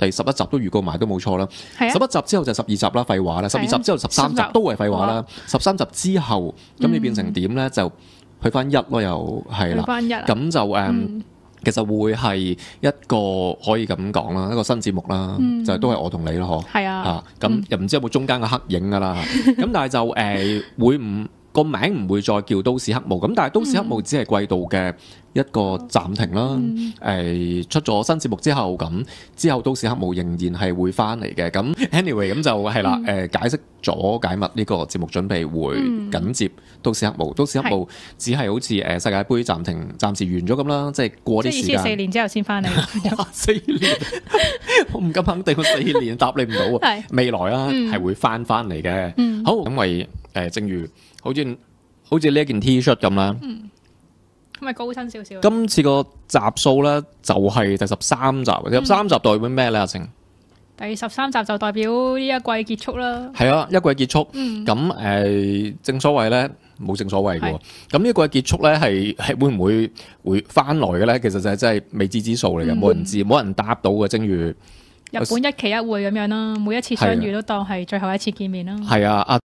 第十一集都預告埋都冇錯啦。十一集之後就十二集啦，廢話啦。十二集之後十三集都係廢話啦。十三集之後咁你變成點咧？就去翻一咯，又係啦。咁就誒。嗯其實會係一個可以咁講啦，一個新節目啦，嗯就都係我同你咯，嗬。係啊啊，，咁又唔知有冇中間嘅黑影噶啦，咁但係就誒、呃、會唔個名唔會再叫都市黑幕，咁但係都市黑幕只係季度嘅一個暫停啦。誒、嗯出咗新節目之後，咁之後都市黑幕仍然係會翻嚟嘅。咁 anyway 咁就係啦，誒、解釋咗解密呢個節目準備會嗯緊接都市黑幕，都市黑幕只係好似誒世界盃暫停暫時完咗咁啦，即係過啲時即係意思係四。年之後先翻嚟，哇！四年，我唔敢肯定，我四年答你唔到啊。未來啦，嗯係會翻翻嚟嘅。嗯好，因為誒，正如好似好似呢一件 T 恤咁啦，咁咪高身少少。今次個集數咧就係第十三集，嗯第十三集代表咩咧？阿晴第十三集就代表呢一季結束啦。係啊，一季結束。嗯，咁誒，正所謂咧，冇正所謂嘅喎係。咁呢季結束咧，係係會唔會會翻來嘅咧？其實就係真係未知之數嚟嘅，嗯冇人知，冇人答到嘅。正如日本一期一會咁樣啦，每一次相遇都當係最後一次見面啦。係啊，阿